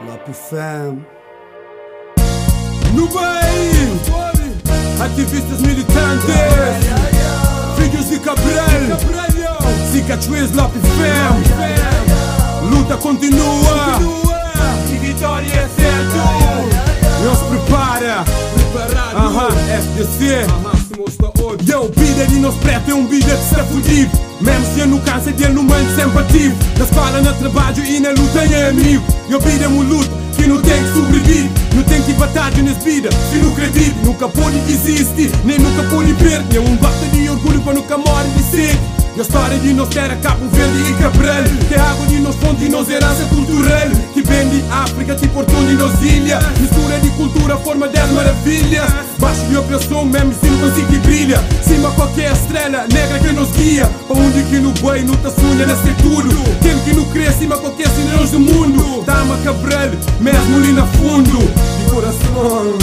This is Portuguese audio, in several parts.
Lap Fam. No bem! Ativistas militantes! Filhos de Cabral! Cicatriz Lap Fam! Luta continua! E vitória é certo! Não se prepara! Aham, FDC! Yo, vida de nós preto é um vida que está fudido. Mesmo se eu não cansa de no mando sempre ativo. Na escola, no trabalho e na luta é amigo. Eu vida é uma luta que não tem que sobreviver. Não tem que batalha nessa vida Se não acredito, nunca pode desistir Nem nunca pode perder. É um basta de orgulho para nunca morre de sede. E a história de nós terra Cabo Verde e Cabral Que é água de nós fonte de nós herança cultural Que vem de África, portão de nós ilha Mistura de cultura, forma das maravilhas. Baixo de opressão, mesmo se consigo brilha. Cima qualquer estrela negra que nos guia. Onde que no boi não tá sunha nesse tudo. Quem que não crê cima qualquer sinais do mundo. Dama Cabral, mesmo ali na fundo. De coração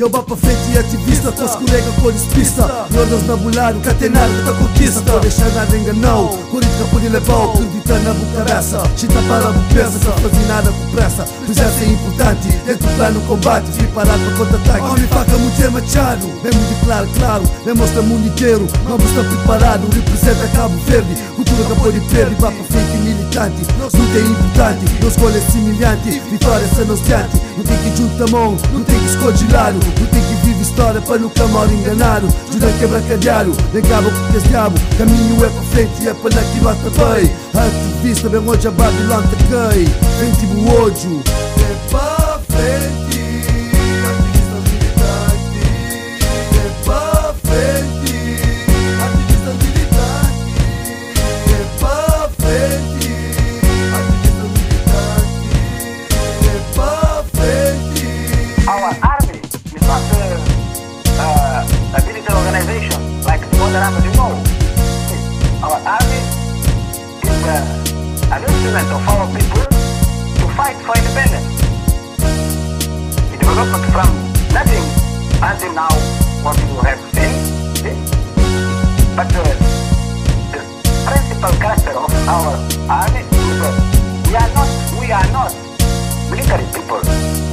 Eu vou pra frente e ativista Com os colegas cores pista. E olhos na mulher, o catenaro da conquista. Não deixar nada enganou Corinthians por ele levou Acredita na bucaressa Chita para a bupensa Não fazer nada com pressa. Presença é importante Dentro do plano combate. Preparado para contra-ataque. Homem faca muito machado Mesmo de claro, claro. Nem mostra o mundo inteiro Vamos estar preparados Representa Cabo Verde. Cultura que pode perder Vá pra militante Luta é importante Não escolha semelhante Vitória se nos diante Não tem que juntar mão Não tem que escolher lado Não tem que viver história para nunca mal enganado Jura quebra calharo Nem cabo com que diabo. Caminho é para frente e é para que bata bem. Ativista bem hoje a Babilão te cai. Frente o ódio É para like the army you know. Our army is uh, an instrument of our people to fight for independence. The development from nothing until now, what you have seen, see? but uh, the principal character of our army is that we are not, we are not military people.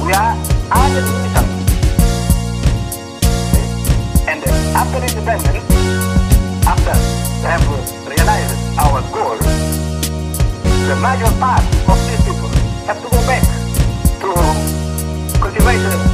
We are armed military. after independence, after we have realized our goal, the major part of these people have to go back to cultivation